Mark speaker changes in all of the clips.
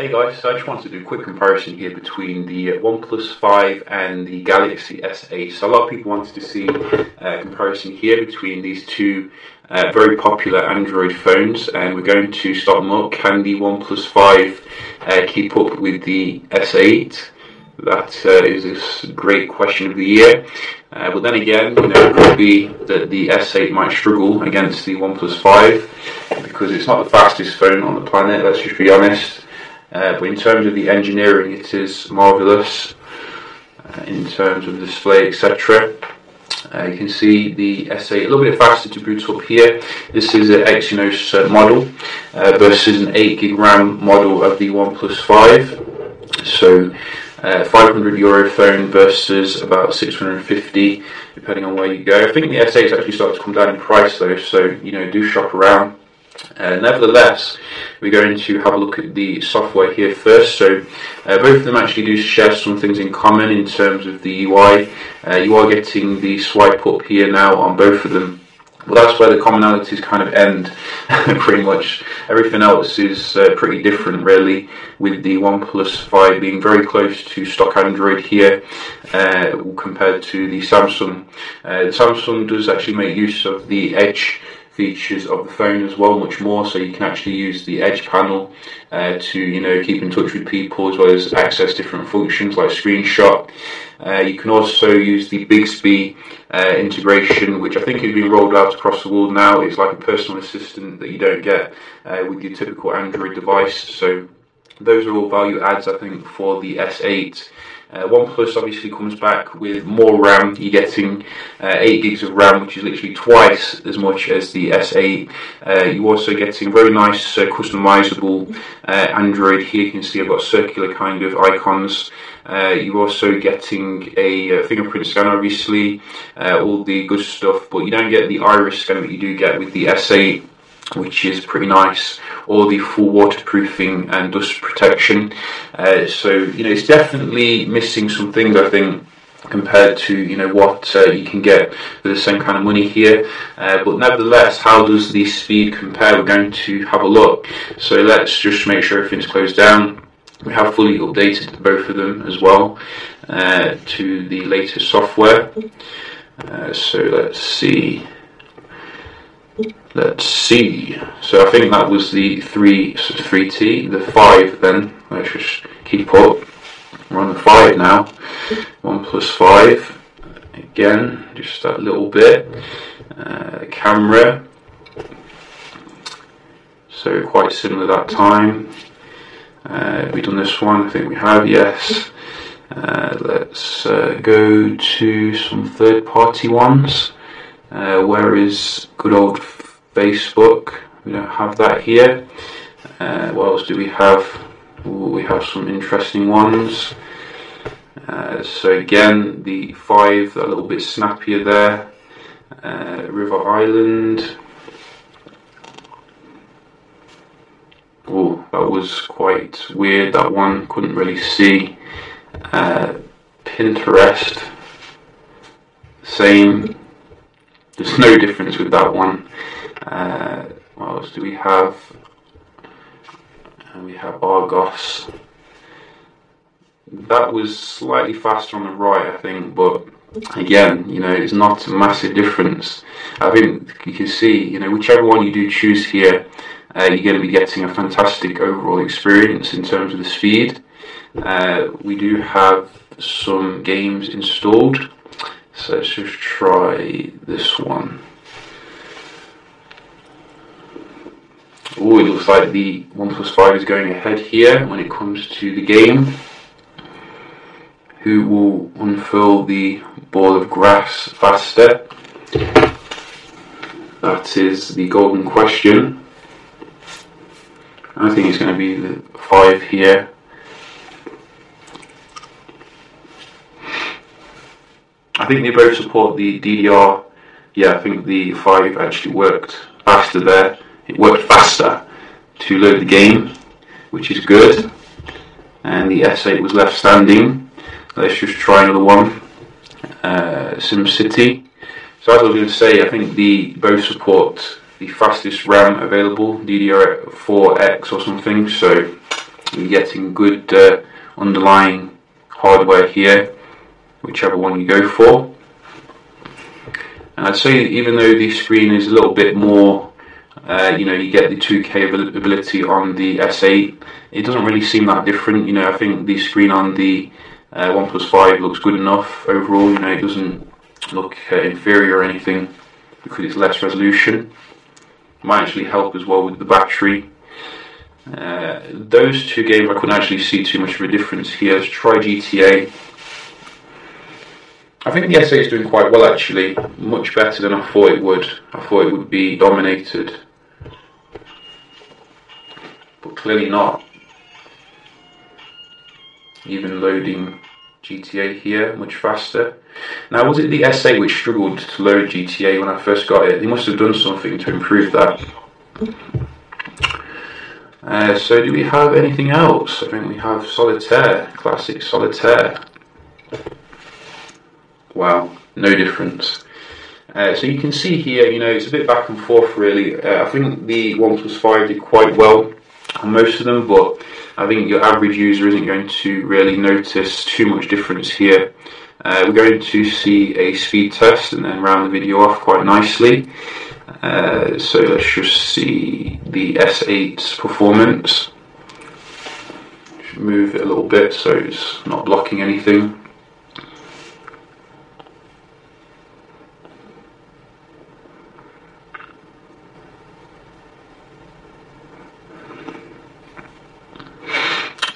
Speaker 1: Hey guys, so I just wanted to do a quick comparison here between the OnePlus 5 and the Galaxy S8. So a lot of people wanted to see a comparison here between these two uh, very popular Android phones and we're going to start them up. Can the OnePlus 5 uh, keep up with the S8? That uh, is a great question of the year. Uh, but then again, you know, it could be that the S8 might struggle against the OnePlus 5 because it's not the fastest phone on the planet, let's just be honest. Uh, but in terms of the engineering, it is marvelous. Uh, in terms of display, etc. Uh, you can see the S8 a little bit faster to boot up here. This is an Exynos uh, model uh, versus an 8 gig RAM model of the OnePlus 5. So uh, 500 euro phone versus about 650 depending on where you go. I think the S8 is actually starting to come down in price though, so you know do shop around. Uh, nevertheless, we're going to have a look at the software here first. So, uh, both of them actually do share some things in common in terms of the UI. Uh, you are getting the swipe up here now on both of them. Well, that's where the commonalities kind of end, pretty much. Everything else is uh, pretty different, really, with the OnePlus 5 being very close to stock Android here uh, compared to the Samsung. Uh, the Samsung does actually make use of the Edge features of the phone as well, much more. So you can actually use the Edge panel uh, to, you know, keep in touch with people as well as access different functions like screenshot. Uh, you can also use the Bixby uh, integration, which I think has been rolled out across the world now. It's like a personal assistant that you don't get uh, with your typical Android device. So those are all value adds, I think, for the S8. Uh, OnePlus obviously comes back with more RAM. You're getting uh, 8 gigs of RAM, which is literally twice as much as the S8. Uh, you're also getting very nice uh, customizable uh, Android. Here you can see I've got circular kind of icons. Uh, you're also getting a fingerprint scanner, obviously, all the good stuff, but you don't get the iris scanner that you do get with the S8 which is pretty nice, or the full waterproofing and dust protection. Uh, so you know, it's definitely missing some things. I think compared to you know what uh, you can get for the same kind of money here. Uh, but nevertheless, how does the speed compare? We're going to have a look. So let's just make sure everything's closed down. We have fully updated both of them as well uh, to the latest software. Uh, so let's see. Let's see. So I think that was the three three T. The five then. Let's just keep up. We're on the five now. One plus five. Again, just that little bit. Uh, camera. So quite similar that time. Uh, we done this one? I think we have. Yes. Uh, let's uh, go to some third party ones. Uh, where is good old Facebook? We don't have that here. Uh, what else do we have? Ooh, we have some interesting ones. Uh, so again, the five, a little bit snappier there. Uh, River Island. Oh, that was quite weird. That one couldn't really see. Uh, Pinterest, same. There's no difference with that one. Uh, what else do we have? And uh, we have Argos. That was slightly faster on the right, I think, but again, you know, it's not a massive difference. I think you can see, you know, whichever one you do choose here, uh, you're going to be getting a fantastic overall experience in terms of the speed. Uh, we do have some games installed. So let's just try this one. Oh, it looks like the 1 5 is going ahead here when it comes to the game. Who will unfurl the ball of grass faster? That is the golden question. I think it's going to be the 5 here. Think they both support the DDR. Yeah, I think the 5 actually worked faster there. It worked faster to load the game, which is good. And the S8 was left standing. Let's just try another one. Uh, SimCity. So as I was going to say, I think the both support the fastest RAM available, DDR4X or something. So You're getting good uh, underlying hardware here, whichever one you go for. And I'd say even though the screen is a little bit more, uh, you know, you get the 2K ability on the S8, it doesn't really seem that different. You know, I think the screen on the uh, OnePlus 5 looks good enough overall. You know, it doesn't look uh, inferior or anything because it's less resolution. Might actually help as well with the battery. Uh, those two games I couldn't actually see too much of a difference here. Let's try GTA. I think the S8 is doing quite well actually, much better than I thought it would. I thought it would be dominated, but clearly not. Even loading GTA here much faster. Now, was it the S8 which struggled to load GTA when I first got it? They must have done something to improve that. Uh, so, do we have anything else? I think we have Solitaire, classic Solitaire. Wow, no difference. Uh, so you can see here, you know, it's a bit back and forth really. Uh, I think the OnePlus 5 did quite well on most of them, but I think your average user isn't going to really notice too much difference here. Uh, we're going to see a speed test and then round the video off quite nicely. Uh, so let's just see the S8's performance. Should Move it a little bit so it's not blocking anything.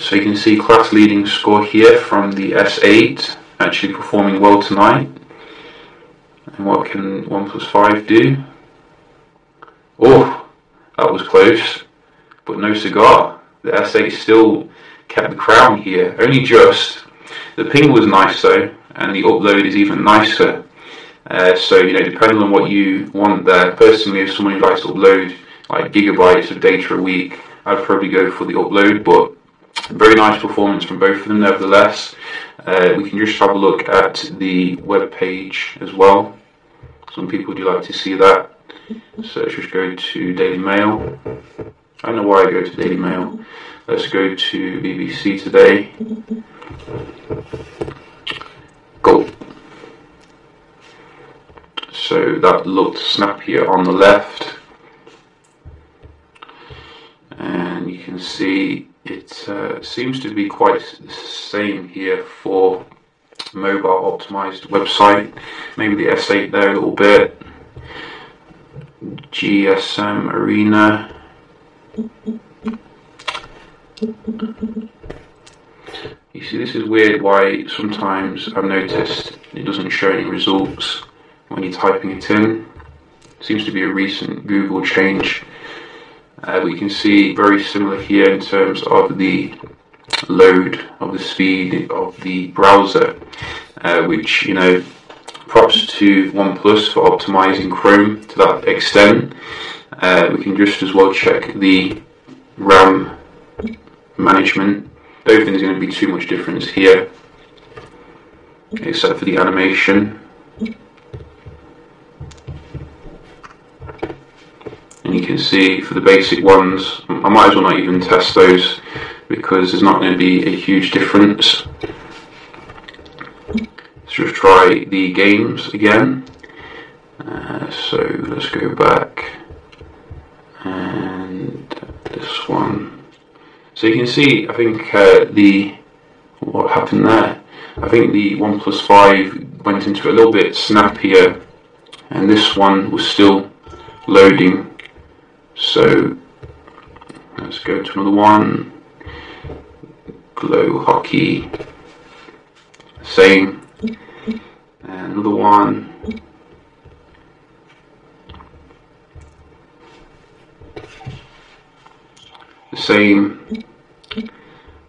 Speaker 1: So you can see class leading score here from the S8 actually performing well tonight. And what can 1 5 do? Oh, that was close, but no cigar. The S8 still kept the crown here, only just. The ping was nice though, and the upload is even nicer. Uh, so, you know, depending on what you want there, personally, if someone likes to upload like gigabytes of data a week, I'd probably go for the upload, but very nice performance from both of them, nevertheless. Uh, we can just have a look at the web page as well. Some people do like to see that. So let's just go to Daily Mail. I don't know why I go to Daily Mail. Let's go to BBC Today. Go. So that looked snappier on the left. And you can see it uh, seems to be quite the same here for mobile optimized website. Maybe the S8 there a little bit. GSM Arena. You see, this is weird why sometimes I've noticed it doesn't show any results when you're typing it in. Seems to be a recent Google change. Uh, we can see very similar here in terms of the load of the speed of the browser, uh, which you know, props to OnePlus for optimizing Chrome to that extent. Uh, we can just as well check the RAM management. Don't think there's going to be too much difference here, except for the animation. And you can see for the basic ones I might as well not even test those because there's not going to be a huge difference. Let's just try the games again. Uh, so let's go back and this one. So you can see I think uh, the what happened there. I think the OnePlus 5 went into a little bit snappier and this one was still loading so let's go to another one. Glow hockey. Same. And another one. The same.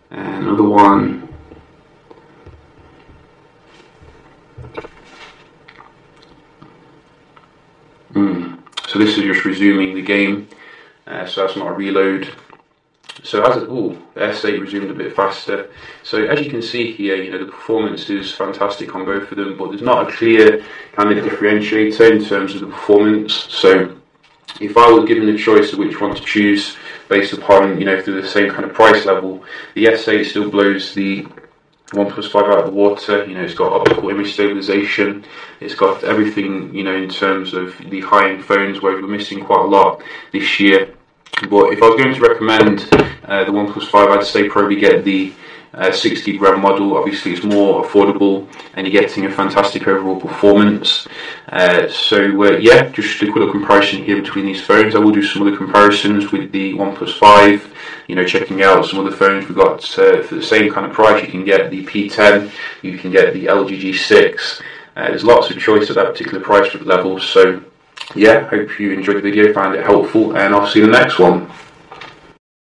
Speaker 1: And another one. Mm. So this is just resuming the game so that's not a reload. So as it, oh, S8 resumed a bit faster. So as you can see here, you know the performance is fantastic on both of them, but there's not a clear kind of differentiator in terms of the performance. So if I was given the choice of which one to choose based upon, you know, through the same kind of price level, the S8 still blows the OnePlus 5 out of the water. You know, it's got optical image stabilization. It's got everything, you know, in terms of the high-end phones where we're missing quite a lot this year. But if I was going to recommend uh, the OnePlus 5, I'd say probably get the uh, 60 gram model. Obviously, it's more affordable and you're getting a fantastic overall performance. Uh, so, uh, yeah, just a quick little comparison here between these phones. I will do some other comparisons with the OnePlus 5, you know, checking out some other phones we've got uh, for the same kind of price. You can get the P10, you can get the LG G6. Uh, there's lots of choice at that particular price level. So, yeah, hope you enjoyed the video, found it helpful, and I'll see you in the next one.